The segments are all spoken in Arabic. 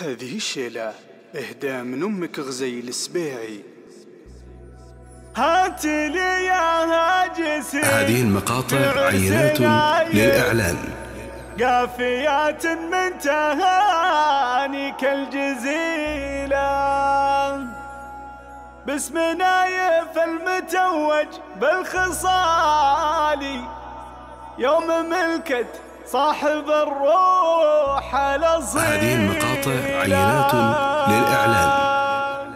هذه الشيلة إهداء من أمك غزيل السبيعي. هات لي يا هاجسي هذه المقاطع عينات للإعلان. قافيات من تهانيك الجزيلة. باسم نايف المتوج بالخصالي يوم ملكت صاحب الروح الأصيلة هذه المقاطع عينات للإعلان.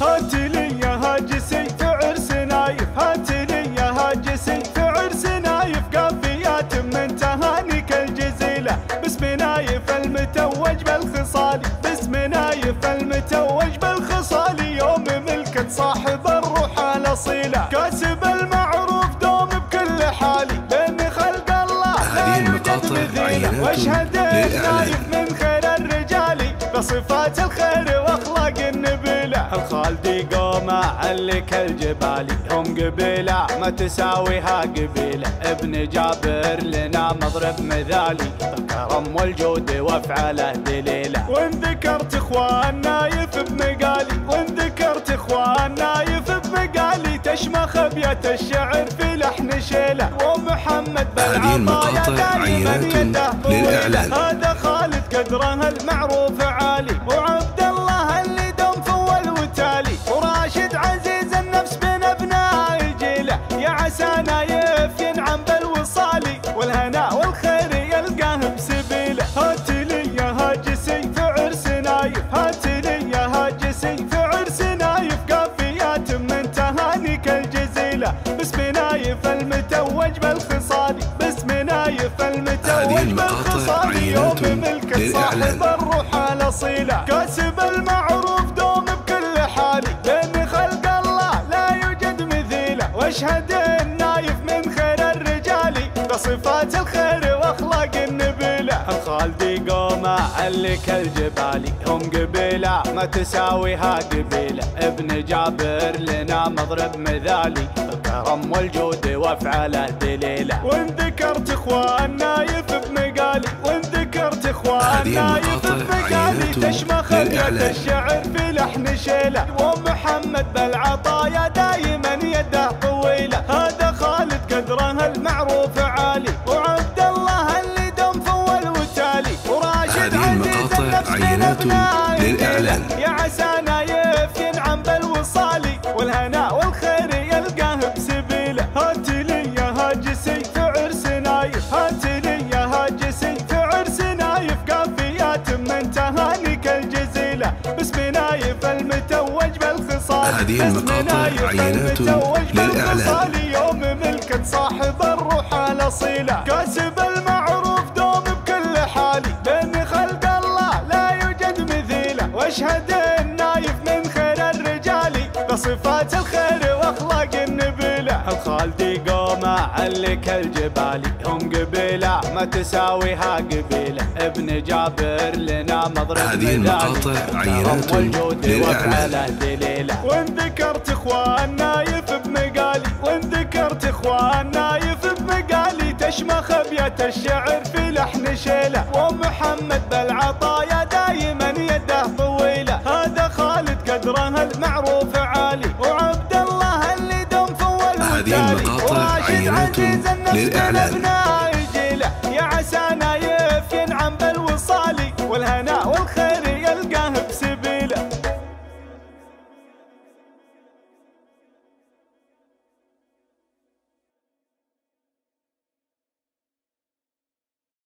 هات لي يا هاجسي في عرس نايف هات لي يا هاجسي في عرس نايف قافيات من تهانيك الجزيلة باسم نايف المتوج بالخصالي باسم نايف المتوج بالخصالي يوم ملكة صاحب الروح الأصيلة كاسب المعروف دوم بكل حالي. واشهد نايف للإعلان من خير الرجال بصفات الخير وأخلاق النبيله الخالدي قومه علك الجبالي هم قبيله ما تساويها قبيله ابن جابر لنا مضرب مثالي الكرم والجود وأفعاله دليله وان ذكرت إخوان نايف تشمخ ابيات الشعر في لحن شيله ومحمد هذه المقاطع دايماً يده. هذا خالد قدره ملك للإعلان. صاحب الروح الأصيلة كاسب المعروف دوم بكل حالي لأن خلق الله لا يوجد مثيله واشهد النايف من خير الرجال. بصفات الخير وأخلاق النبيله الخالدي قومه علك الجبالي هم قبيلة ما تساويها قبيله ابن جابر لنا مضرب مثالي الكرم والجود وافعاله دليله وان ذكرت إخوان نايف بمقالي وان ذكرت اخوان هذه نايف عينات تشمخ للإعلان. الشعر في لحن شيلة. ومحمد بالعطايا دايما يده طويلة. هذا خالد قدره المعروف عالي. وعبد الله اللي دم فول وتالي. وراشد عزيز النفس من للإعلان. يا عسى نايف ينعم بالوصالي والهناء والخير هذه المقاطع عينات للإعلان. يوم ملكة صاحب الروح الأصيلة كاسب المعروف دوم بكل حالي لأن خلق الله لا يوجد مثيله واشهد النايف من خير الرجال. بصفات الخير الخالدي قومه علك الجبالي هم قبيلة ما تساويها قبيلة. ابن جابر لنا مضرب هذه. المقاطع عينات للإعلان. وان ذكرت إخوان نايف بمقالي وان ذكرت إخوان نايف بمقالي تشمخ أبيات الشعر في لحن شيلة. ومحمد بالعطايا دايما يده طويلة. هذا خالد قدره المعروف عالي. للإعلان. يا عسى نايف ينعم بالوصالي والهنا